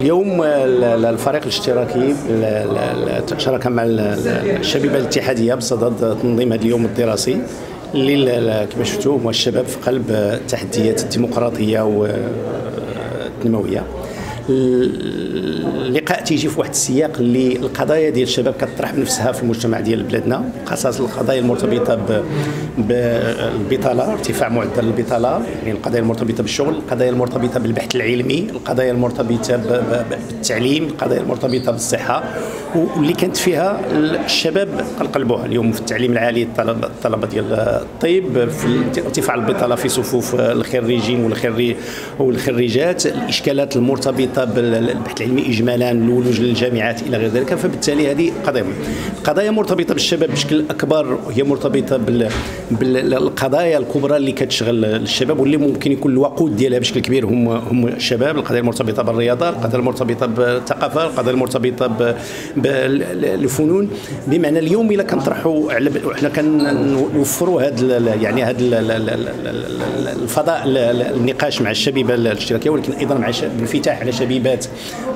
اليوم الفريق الاشتراكي شارك مع الشبيبة الاتحادية بصدد تنظيم هذا اليوم الدراسي. اللي كما شفتوا هو الشباب في قلب التحديات الديمقراطية والتنمويه اللقاء تيجي في واحد السياق اللي القضايا ديال الشباب كتطرح بنفسها في المجتمع ديال بلادنا خاصة القضايا المرتبطة بالبطالة ارتفاع معدل البطالة يعني القضايا المرتبطة بالشغل القضايا المرتبطة بالبحث العلمي القضايا المرتبطة بالتعليم القضايا المرتبطة بالصحة. واللي كانت فيها الشباب قلقلبوها اليوم في التعليم العالي الطلبة ديال الطب في ارتفاع البطالة في صفوف الخريجين والخريجات الإشكالات المرتبطة بالبحث العلمي اجمالا الولوج للجامعات إلى غير ذلك. فبالتالي هذه قضايا قضايا مرتبطة بالشباب بشكل أكبر هي مرتبطة بالقضايا الكبرى اللي كتشغل الشباب واللي ممكن يكون الوقود ديالها بشكل كبير هم هم الشباب القضايا المرتبطة بالرياضة القضايا المرتبطة بالثقافة القضايا المرتبطة بالفنون بمعنى اليوم إلا كنطرحوا حنا كنوفروا هذا يعني هذا الفضاء النقاش مع الشبيبة الاشتراكية ولكن أيضا مع الانفتاح على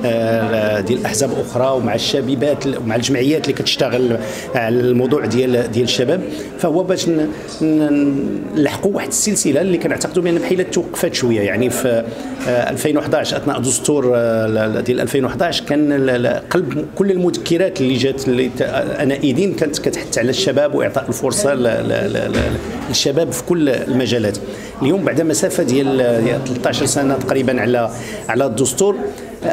آه، ديال احزاب أخرى ومع الشبيبات ومع الجمعيات اللي كتشتغل على الموضوع ديال ديال الشباب. فهو باش نلحقوا واحد السلسلة اللي كنعتقدوا بأن بحال توقفات شوية. يعني في 2011 آه، أثناء دستور آه، ديال 2011 كان قلب كل المذكرات اللي جات اللي أنا ايدين كانت كتحث على الشباب وإعطاء الفرصة للشباب في كل المجالات. اليوم بعد مسافة ديال 13 سنة تقريبا على على الدستور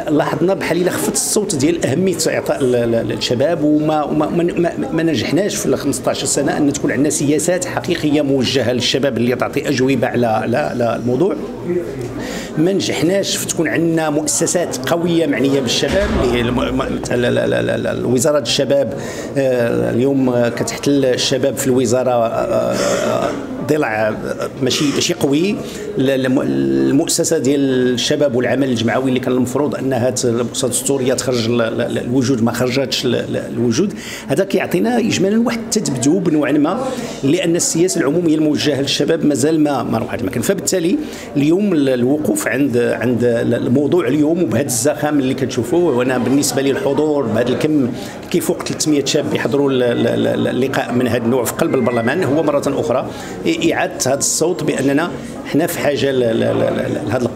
لاحظنا بحال إلا خفت الصوت ديال أهمية إعطاء الشباب وما ما, ما, ما نجحناش في ال 15 سنة أن تكون عندنا سياسات حقيقية موجهة للشباب اللي تعطي أجوبة على على الموضوع. ما نجحناش في تكون عندنا مؤسسات قوية معنية بالشباب اللي وزارة الشباب آه، اليوم كتحتل الشباب في الوزارة آه، آه، ضلع ماشي ماشي قوي. المؤسسة ديال الشباب والعمل الجمعوي اللي كان المفروض انها المؤسسة الدستورية تخرج الوجود ما خرجتش الوجود هذا كيعطينا اجمالا واحد التذبذب نوعا ما لأن السياسة العمومية الموجهة للشباب مازال ما ما روح المكان. فبالتالي اليوم الوقوف عند عند الموضوع اليوم وبهذا الزخم اللي كتشوفوه وأنا بالنسبة لي الحضور بهذا الكم كيف فوق 300 شاب يحضروا اللقاء من هذا النوع في قلب البرلمان هو مرة أخرى إعادة هذا الصوت بأننا حنا في حاجة لهذه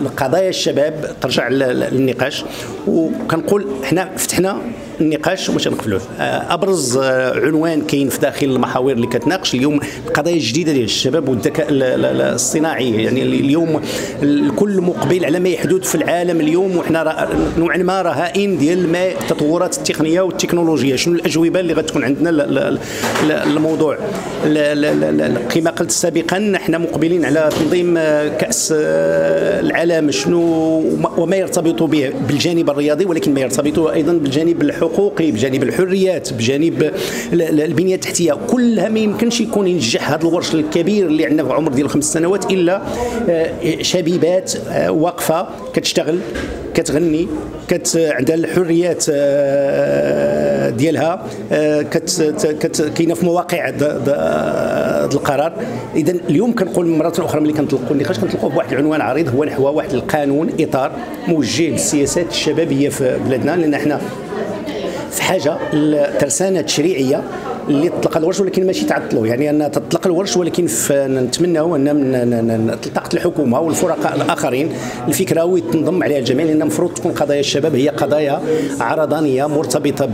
القضايا الشباب ترجع للنقاش وكنقول حنا فتحنا النقاش وماشي نقفلوه آه، ابرز آه، عنوان كاين في داخل المحاور اللي كتناقش اليوم القضايا الجديده ديال الشباب والذكاء الصناعي يعني اليوم الكل مقبل على ما يحدث في العالم اليوم وحنا نوعا ما رهائن ديال ما التطورات التقنيه والتكنولوجيه شنو الاجوبه اللي غتكون عندنا الموضوع كما قلت سابقا حنا مقبلين على تنظيم كأس العالم شنو وما يرتبط به بالجانب الرياضي ولكن ما يرتبط أيضا بالجانب الحقوقي الحقوقي بجانب الحريات بجانب البنية التحتية. كلها ما يمكنش يكون ينجح هذا الورش الكبير اللي عندنا في عمر ديال خمس سنوات إلا آه، شبيبات آه، واقفة كتشتغل كتغني كت عندها الحريات آه، ديالها كت كاينة في مواقع القرار. اذا اليوم كنقول مره أخرى ملي كنطلقوا النقاش كنطلقوه بواحد العنوان عريض هو نحو واحد القانون إطار موجه للسياسات الشبابية في بلادنا. لأن إحنا في حاجة لترسانه تشريعية اللي تطلق الورش ولكن ماشي تعطلوا يعني أن تطلق الورش ولكن نتمناو أن تلتقط الحكومة والفرقاء الآخرين. الفكرة ويتنضم عليها الجميع لأن المفروض تكون قضايا الشباب هي قضايا عرضانية مرتبطة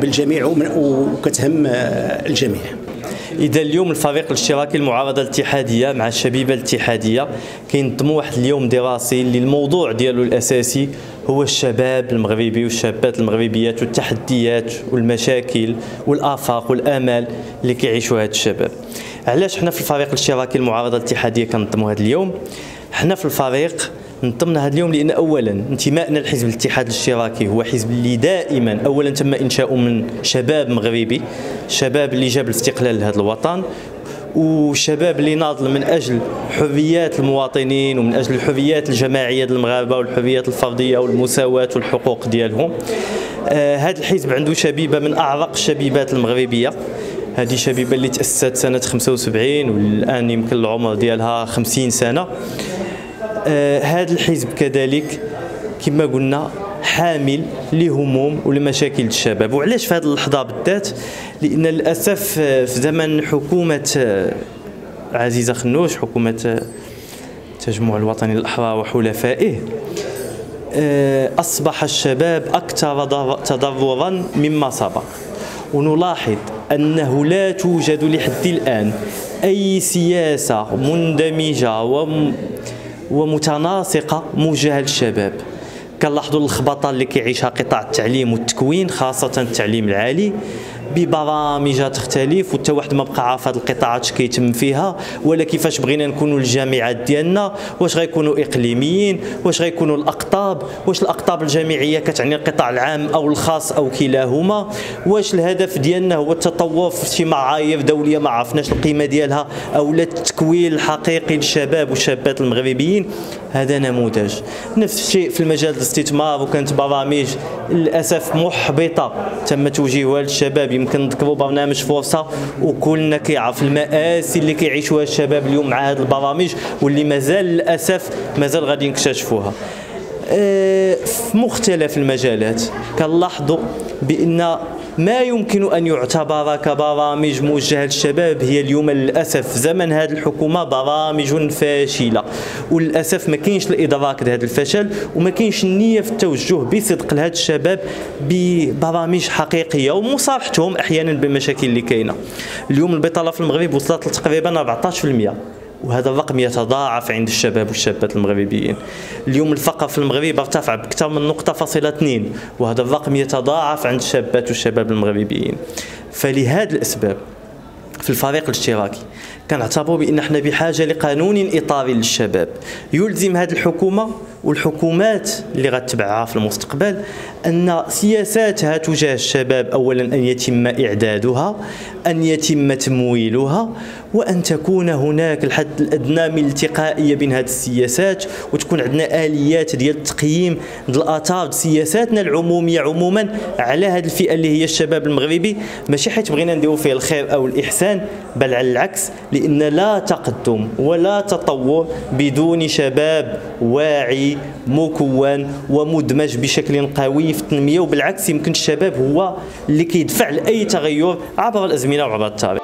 بالجميع وكتهم الجميع. إذا اليوم الفريق الاشتراكي المعارضة الاتحادية مع الشبيبة الاتحادية كينظموا واحد اليوم دراسي اللي الموضوع ديالو الأساسي هو الشباب المغربي والشابات المغربيات والتحديات والمشاكل والآفاق والآمال اللي كيعيشوا هاد الشباب. علاش حنا في الفريق الاشتراكي المعارضة الاتحادية كنظموا هذا اليوم؟ حنا في الفريق نظمنا هذا اليوم لأن اولا انتمائنا لحزب الاتحاد الاشتراكي هو حزب اللي دائما اولا تم إنشاؤه من شباب مغربي شباب اللي جاب الاستقلال لهذا الوطن وشباب اللي ناضل من أجل حريات المواطنين ومن أجل الحريات الجماعية المغاربة والحريات الفرديه والمساواة والحقوق ديالهم. آه هذا الحزب عنده شبيبة من أعرق الشبيبات المغربية. هذه شبيبة اللي تأسست سنة 75 والآن يمكن العمر ديالها 50 سنة. هذا الحزب كذلك كما قلنا حامل لهموم ولمشاكل الشباب. وعلاش في هذه اللحظة بالذات؟ لأن للأسف في زمن حكومة عزيزة خنوش حكومة التجمع الوطني للأحرار وحلفائه أصبح الشباب أكثر تضررا مما سبق ونلاحظ أنه لا توجد لحد الآن أي سياسة مندمجة ومتناسقة موجهه للشباب كنلاحظوا اللخبطه اللي كيعيشها قطاع التعليم والتكوين خاصة التعليم العالي. ببرامج تختلف وحتى واحد ما بقى عارف هذه القطاعات اش كيتم فيها ولا كيفاش بغينا نكونوا الجامعات ديالنا واش غيكونوا إقليميين واش غيكونوا الأقطاب واش الأقطاب الجامعيه كتعني القطاع العام أو الخاص أو كلاهما واش الهدف ديالنا هو التطور في شي معايير دولية ما عرفناش القيمة ديالها أو لا التكوين الحقيقي للشباب والشابات المغربيين. هذا نموذج. نفس الشيء في المجال الاستثمار وكانت برامج للأسف محبطة تم توجيهها للشباب يمكن نذكروا برنامج فرصة وكلنا كيعرف المآسي اللي كيعيشوها الشباب اليوم مع هذه البرامج واللي مازال للأسف مازال غادي نكتشفوها. في مختلف المجالات. كنلاحظوا بأن ما يمكن أن يعتبر كبرامج موجهة للشباب هي اليوم للأسف في زمن هذه الحكومة برامج فاشلة. وللأسف ما كاينش الإدراك لهذا الفشل وما كاينش النية في التوجه بصدق لهذا الشباب ببرامج حقيقية ومصارحتهم أحيانا بالمشاكل اللي كاينة. اليوم البطالة في المغرب وصلت لتقريبا 14% وهذا الرقم يتضاعف عند الشباب والشابات المغربيين. اليوم الفقر في المغرب ارتفع بأكثر من نقطة فاصلة اثنين وهذا الرقم يتضاعف عند الشابات والشباب المغربيين. فلهذه الأسباب في الفريق الاشتراكي كنعتبروا بأن إحنا بحاجة لقانون إطاري للشباب. يلزم هذه الحكومة والحكومات اللي غتبعها في المستقبل أن سياساتها تجاه الشباب اولا أن يتم إعدادها أن يتم تمويلها وأن تكون هناك الحد الأدنى من الالتقائيه بين هذه السياسات وتكون عندنا آليات ديال التقييم ديال الآثار سياساتنا العمومية عموما على هذه الفئة اللي هي الشباب المغربي. ماشي حيت بغينا نديروا فيه الخير أو الإحسان بل على العكس لأن لا تقدم ولا تطور بدون شباب واعي. مكون ومدمج بشكل قوي في التنمية وبالعكس يمكن الشباب هو اللي كيدفع لأي تغير عبر الأزمنة وعبر التاريخ.